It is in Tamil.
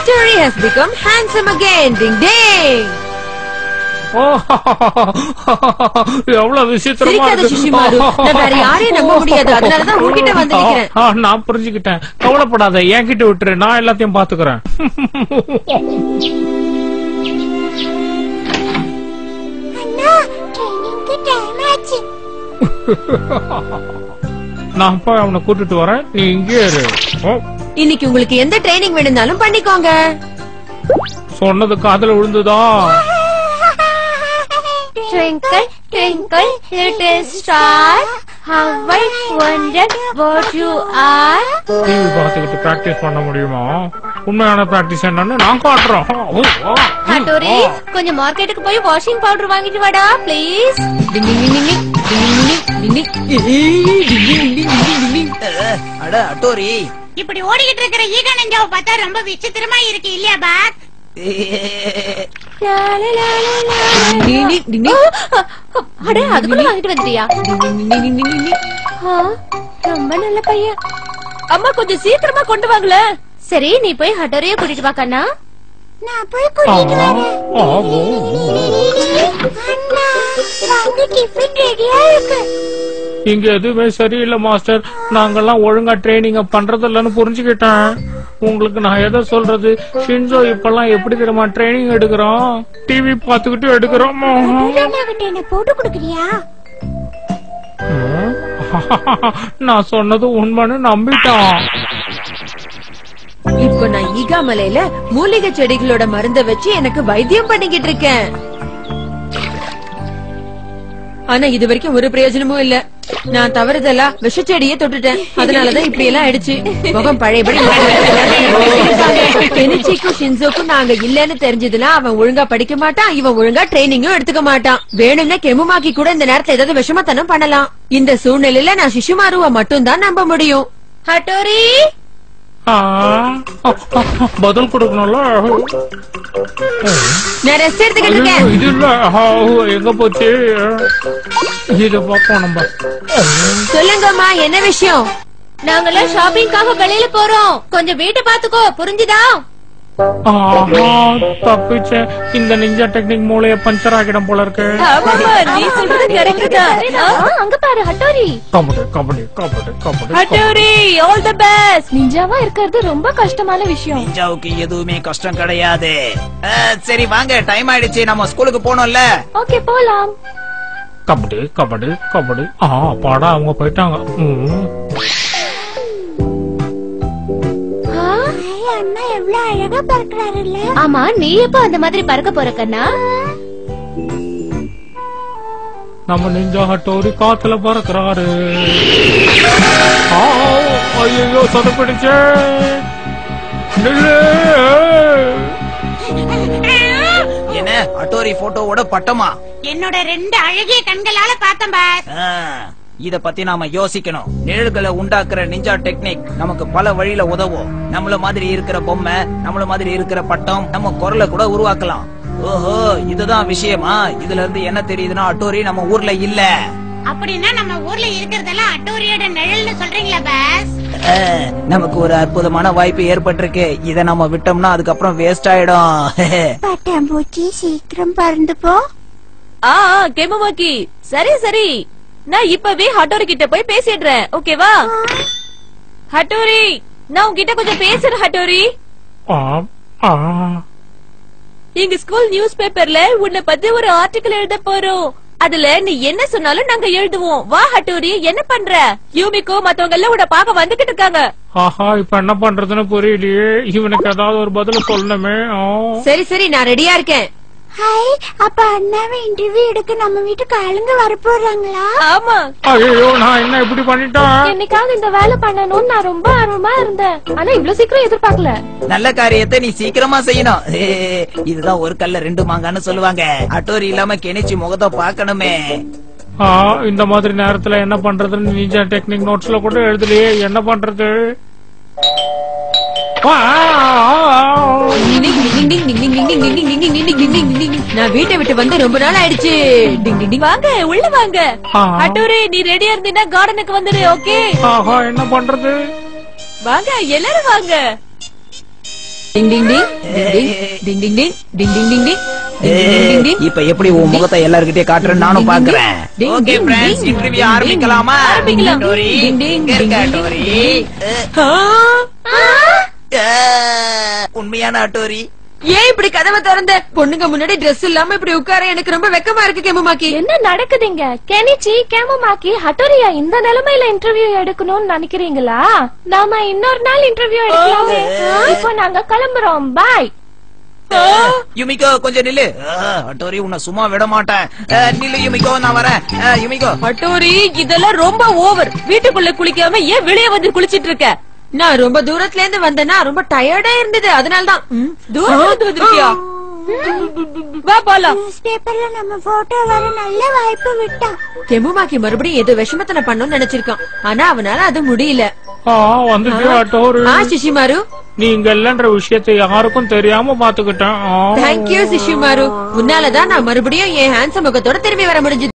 Atari has become handsome again. Ding ding. எவ்வளவு நான் புரிஞ்சுக்கிட்டேன். கவலைப்படாத என்கிட்ட விட்டுரு. நான் எல்லாத்தையும் பாத்துக்கிறேன். நான் போய் அவனை கூட்டிட்டு வரேன். நீ இங்கே இரு. இன்னைக்கு உங்களுக்கு எந்த ட்ரைனிங் வேணும்னாலும் பண்ணிக்கோங்க சொன்னது காதல விழுந்துதா Twinkle, twinkle, little star, how I wonder what you are. TV பார்த்துக்கிட்டு பிராக்டிஸ் பண்ண முடியுமா உண்மையான பிராக்டிஸ் என்னன்னு நான் காட்டுறோம் ஓ, ஓ. கொஞ்சம் மார்க்கெட்டுக்கு போய் வாஷிங் பவுடர் வாங்கிட்டு வாடா ப்ளீஸ் அட அட்டோரி இப்படி ஓடிக்கிட்டு இருக்கிற ஈக நெஞ்சாவை பார்த்தா ரொம்ப விசித்திரமா இருக்கு இல்லையா பாத் வாங்கிட்டு வந்துட்டியா? ரொம்ப நல்ல பையன். அம்மா கொஞ்சம் சீக்கிரமா கொண்டு வாங்கல சரி நீ போய் ஹட்டோரிய கூட்டிட்டு வா கண்ணா. நான் போய். அண்ணா வாங்க டிஃபன் ரெடியா இருக்கு. இங்க எதுவுமே சரியில்லை மாஸ்டர். நாங்கெல்லாம் ஒழுங்கா ட்ரைனிங் பண்றது இல்லைன்னு புரிஞ்சுக்கிட்டேன். உங்களுக்கு நான் எதை சொல்றது? ஷின்சோ இப்பெல்லாம் எப்படி தெரியுமா ட்ரைனிங் எடுக்கிறோம் டிவி பார்த்துக்கிட்டு எடுக்கிறோம் கிட்ட என்ன போட்டு கொடுக்குறியா. நான் சொன்னது உண்மைன்னு நம்பிட்டான். இப்ப நான் ஈகாமலையில மூலிகை செடிகளோட மருந்த வச்சு எனக்கு வைத்தியம் பண்ணிக்கிட்டு இருக்கேன். ஆனா இது வரைக்கும் ஒரு பிரயோஜனமும் இல்ல. நான் தவறுதலா விஷச்செடியே தொட்டுட்டேன். அதனாலதான் இப்படி எல்லாம் ஆயிடுச்சு. முகம் பழையபடி கெனிச்சிக்கும் ஷின்சோக்கும் நாங்க இல்லன்னு தெரிஞ்சதுன்னா அவன் ஒழுங்கா படிக்க மாட்டான் இவன் ஒழுங்கா ட்ரைனிங்கும் எடுத்துக்க மாட்டான். வேணும்னா கெமுமாக்கி கூட இந்த நேரத்துல ஏதாவது விஷமத்தனம் பண்ணலாம். இந்த சூழ்நிலையில நான் சிசுமாருவ மட்டும் தான் நம்ப முடியும். ஹட்டோரி? ஆ, பதில் கொடுக்கணும்ல? நான் ரெஸ்ட் எடுத்துக்கிட்டு இருக்கேன். இது இல்ல. எங்க போச்சு? இத பாப்போம் நம்ம. சொல்லுங்கம்மா என்ன விஷயம்? நாங்கெல்லாம் ஷாப்பிங்காக வெளியில போறோம். கொஞ்சம் வீட்டை பாத்துக்கோ புரிஞ்சுதா? ஆஹா தப்பிச்சேன் இந்த நிஞ்சா டெக்னிக் மூளைய பஞ்சர் ஆகிடும் போல இருக்கு. நீ சொல்றது கரெக்ட் அங்க பாரு Hattori. Kabaddi kabaddi kabaddi kabaddi Hattori all the best நிஞ்சாவா இருக்கிறது ரொம்ப கஷ்டமான விஷயம். நிஞ்சாவுக்கு எதுவுமே கஷ்டம் கிடையாது. சரி வாங்க டைம் ஆயிடுச்சு. நம்ம ஸ்கூலுக்கு போனோம்ல. ஓகே போலாம். கபடி கபடி கபடி. ஆ பாடா அவங்க போயிட்டாங்க. அண்ணா எவ்வளவு அழகா பறக்கறாருல்ல. ஆமா நீ எப்ப அந்த மாதிரி பறக்க போற கண்ணா? நம்ம நிஞ்சா ஹட்டோரி காத்துல பறக்கிறாரு. ஐயோ சொதப்பிடுச்சே நில்லு. அட்டோரி போட்டோவோட பட்டமா? என்னோட ரெண்டு அழகிய கண்களால பார்த்தேன் பாஸ். இத பத்தி நாம யோசிக்கணும். நிழல்களை உண்டாக்குற நிஞ்சா டெக்னிக் நமக்கு பல வழியில உதவும். நம்மள மாதிரி இருக்கிற பொம்மை நம்மள மாதிரி இருக்கிற பட்டம் நம்ம குரலை கூட உருவாக்கலாம். ஓஹோ இதுதான் விஷயமா? இதுல இருந்து என்ன தெரியுதுன்னா அட்டோரி நம்ம ஊர்ல இல்ல. அப்படின்னா நம்ம ஊர்ல இருக்கிறதெல்லாம் அட்டோரியோட நிழல்னு சொல்றீங்களா பாஸ்? நமக்கு ஒரு அற்புதமான வாய்ப்பு ஏற்பட்டிருக்கு. இத நம்ம விட்டோம்னா அதுக்கப்புறம் வேஸ்ட் ஆயிடும். பட்டாம்பூச்சி சீக்கிரம் பறந்து போ. ஆ கெமமாக்கி சரி சரி. நான் இப்பவே ஹட்டோரி கிட்ட போய் பேசிடுறேன். ஓகேவா ஹட்டோரி நான் உன்கிட்ட கொஞ்சம் பேசுறேன் ஹட்டோரி. எங்க ஸ்கூல் நியூஸ் பேப்பர்ல உன்னை பத்தி ஒரு ஆர்டிக்கல் எழுத போறோம். அதுல நீ என்ன சொன்னாலும் நாங்க எழுதுவோம். வா ஹட்டோரி என்ன பண்ற? யூமிக்கோ மத்தவங்க எல்லாம் உன்னை பாக்க வந்துகிட்டு இருக்காங்க. ஆஹா இப்ப என்ன பண்றதுன்னு புரியலையே. இவனுக்கு ஏதாவது ஒரு பதில் சொல்லணுமே. சரி சரி நான் ரெடியா இருக்கேன். ஹாய் அப்ப அண்ணாவை இன்டர்வியூ எடுக்க நம்ம வீட்டுக்கு ஆளுங்க வர போறாங்களா ஆமா. ஐயோ நான் என்ன இப்படி பண்ணிட்டேன் என்னைக்காவது இந்த வேலை பண்ணணும்னு நான் ரொம்ப ஆர்வமா இருந்தேன். ஆனா இவ்வளவு சீக்கிரம் எதிர்பார்க்கல. நல்ல காரியத்தை நீ சீக்கிரமா செய்யணும். இதுதான் ஒரு கல்ல ரெண்டு மாங்கான்னு சொல்லுவாங்க. அட்டோரி இல்லாம கெனிச்சு முகத்தை பாக்கணுமே இந்த மாதிரி நேரத்துல என்ன பண்றதுன்னு நீஜ டெக்னிக் நோட்ஸ்ல கூட எழுதலையே. என்ன பண்றது? டிங் டிங் நான் வீட்டை விட்டு வந்து ரொம்ப நாள் ஆயிடுச்சு டிங் டிங் டிங் வாங்க உள்ள வாங்க ஆ. ஹட்டோரி நீ ரெடியா இருந்தீன்னா கார்டனுக்கு வந்துடு ஓகே ஆஹா என்ன பண்றது வாங்க எல்லாரும் வாங்க டிங் டிங் டிங் டிங் டிங் டிங் டிங் டிங் டிங் இப்ப எப்படி உன் முகத்தை எல்லார்கிட்டயே காட்டுறேன்னு நானும் பாக்குறேன் ஓகே டிங், இன்டர்வியூ டிங், ஆரம்பிக்கலாமா ஆரம்பிக்கலாம். டோரி டிங், டிங், எங்க இருக்க டிங், டோரி உண்மையான டோரி ஏன் இப்படி கதவை திறந்த? பொண்ணுங்க முன்னாடி Dress இல்லாம இப்படி உட்கார எனக்கு ரொம்ப வெக்கமா இருக்கு கெமுமாக்கி. என்ன நடக்குதுங்க? கெனிச்சி கேமமாக்கி ஹட்டோரியா இந்த நிலைமையில இன்டர்வியூ எடுக்கணும்னு நினைக்கிறீங்களா? நாம இன்னொரு நாள் இன்டர்வியூ எடுக்கலாமே. இப்போ நாங்க கிளம்புறோம். பாய் யுமிகோ கொஞ்சம் நில்லு. அஹ், டோரி உன்னை சும்மா விட மாட்டேன். நில்லு யுமிகோ நான் வரேன். யுமிகோ. ஹட்டோரி இதெல்லாம் ரொம்ப ஓவர் வீட்டுக்குள்ள குளிக்காம ஏன் வெளியே வந்து குளிச்சிட்டு இருக்க? நான் ரொம்ப தூரத்துல இருந்து வந்தேன்னா ரொம்ப டயர்டா இருந்தது. அதனாலதான். ம். தூரத்துல இருந்து வந்திருக்கியா வா போலாம். நியூஸ் பேப்பர்ல நம்ம போட்டோ வர நல்ல வாய்ப்பு விட்டான் கெமுமாக்கி மறுபடியும் ஏதோ விஷமத்தனை பண்ணணும்னு நினைச்சிருக்கான். ஆனா அவனால அது முடியல. ஆ வந்துட்டியா டோரு? ஆ சிஷிமாரு. நீங்க இல்லன்ற விஷயத்தை யாருக்கும் தெரியாம பாத்துக்கிட்டேன். Thank you Shishimaru. உன்னாலதான் நான் மறுபடியும் என் ஹேண்ட்ஸம் முகத்தோட திரும்பி வர முடிஞ்சது.